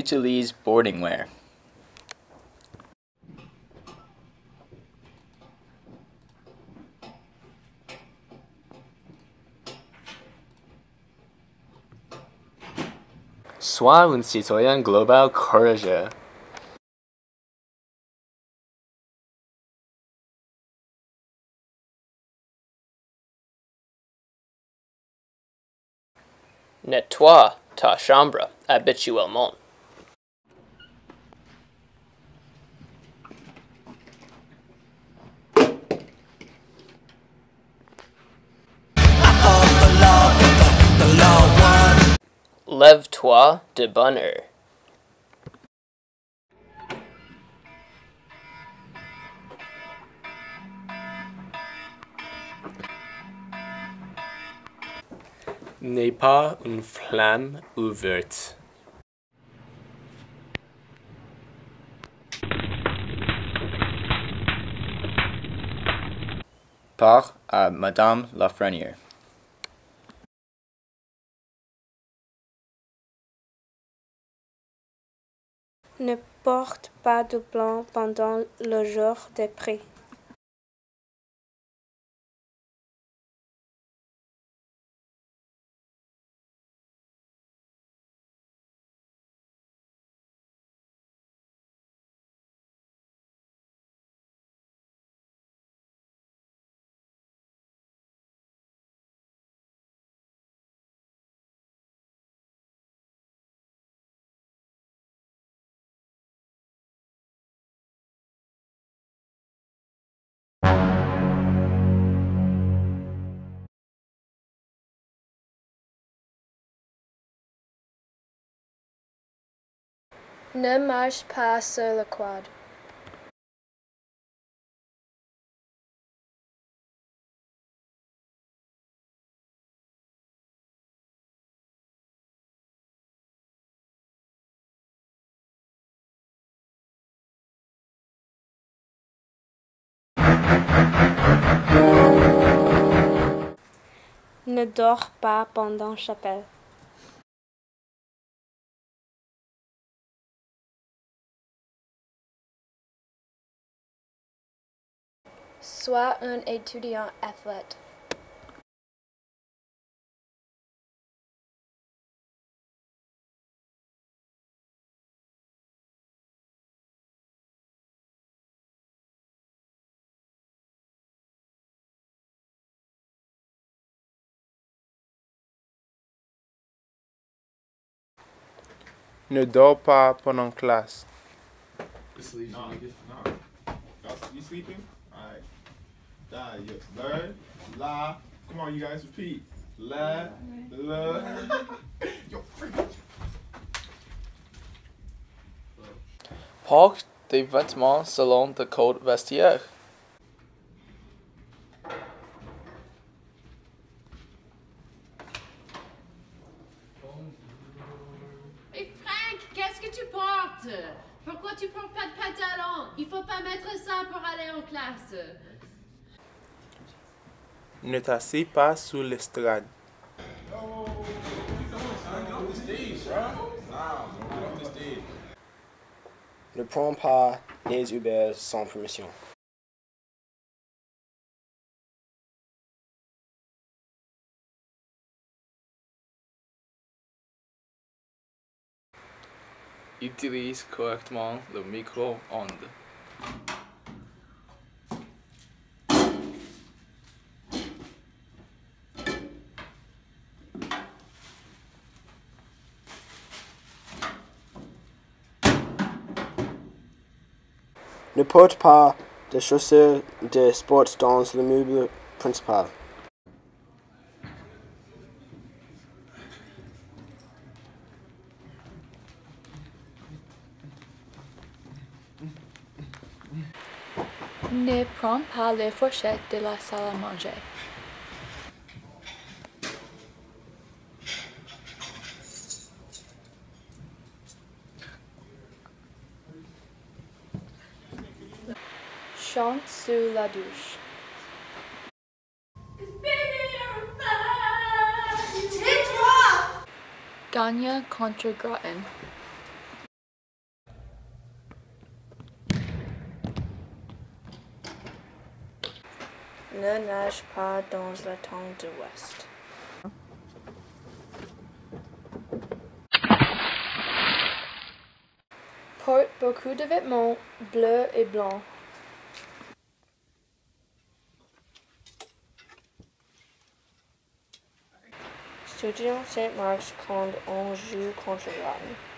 utilise boarding wear. Sois un citoyen global courageux. Nettoie ta chambre habituellement. Lève-toi de bonne heure. N'est pas une flamme ouverte. Par à Madame Lafrenière. Ne porte pas de blanc pendant le jour des prix. Ne marche pas sur le quad. Ne dors pas pendant chapelle. Sois un étudiant athlète. Ne dors pas pendant classe. Sleep. No, get, no. Y'all, you sleeping? Alright. Die, yes. Learn, la. Come on, you guys, repeat. La, la. Yo, freak. Porte des vêtements selon le code vestiaire. Mais Frank, qu'est-ce que tu portes Pourquoi tu portes pas de pantalon? Il faut pas mettre ça pour aller en classe. Ne t'assieds pas sur l'estrade. Ne prends pas les Uber sans permission. Utilise correctement le micro-ondes. Ne porte pas de chaussures de sport dans le meuble principal. Ne prends pas les fourchettes de la salle à manger. Chante sous la douche. Tais-toi Gagne contre Groton. Ne nage pas dans le temps de l'Ouest. Porte beaucoup de vêtements bleus et blancs. Studions Saint-Marc's quand on joue contre Rotten.